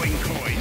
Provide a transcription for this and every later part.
throwing coin.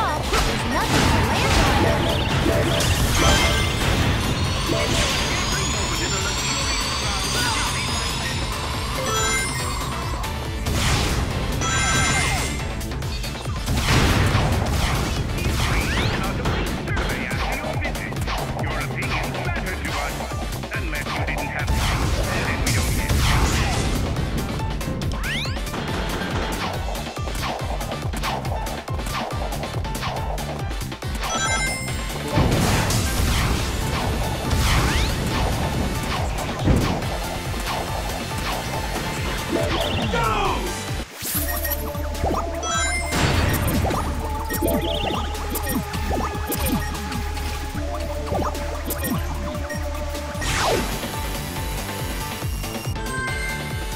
There's nothing to land on.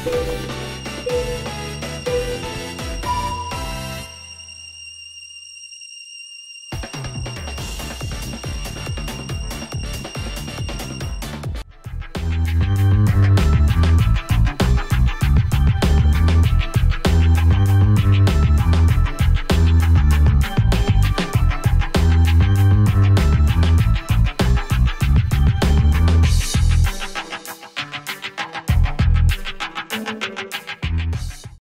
Bye.